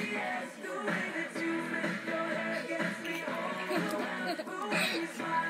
This video is getting wrecked. Come on. Girl, ah, ah, ah, you bitch, come back.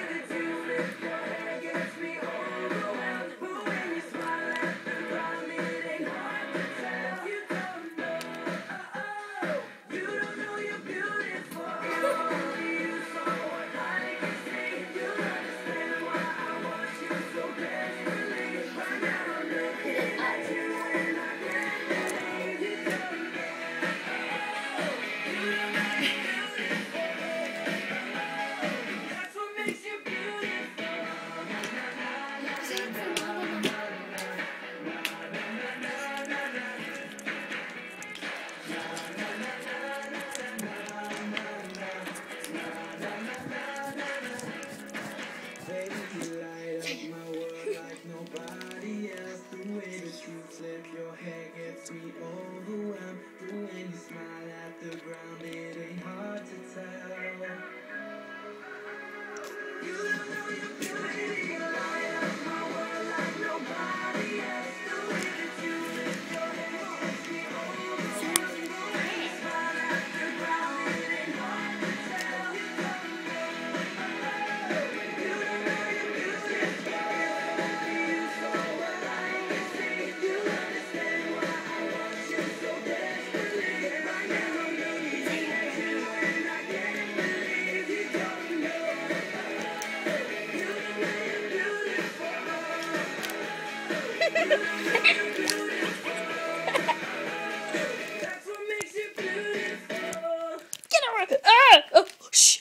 Get around! Ah! Oh, shh!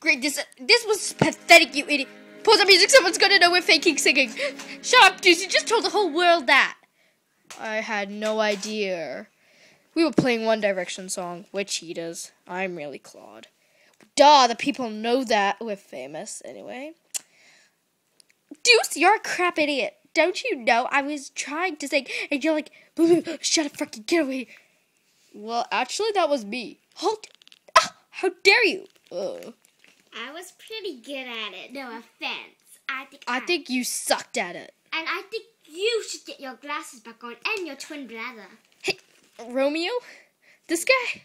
Great, this this was pathetic, you idiot. Pause the music, someone's gonna know we're faking singing. Shut up, dude, you just told the whole world that. I had no idea. We were playing One Direction song. We're cheetahs. I'm really Clawd. Duh, the people know that. We're famous, anyway. Deuce, you're a crap idiot. Don't you know I was trying to sing, and you're like, shut up, fucking get away. Well, actually, that was me. Hold. Ah, how dare you? Ugh. I was pretty good at it. No offense. I think. I think you sucked at it. And I think you should get your glasses back on and your twin brother. Hey, Romeo? This guy?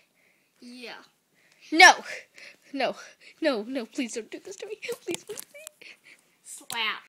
Yeah. No. No. No, no, please don't do this to me. Please, please. please. Slap.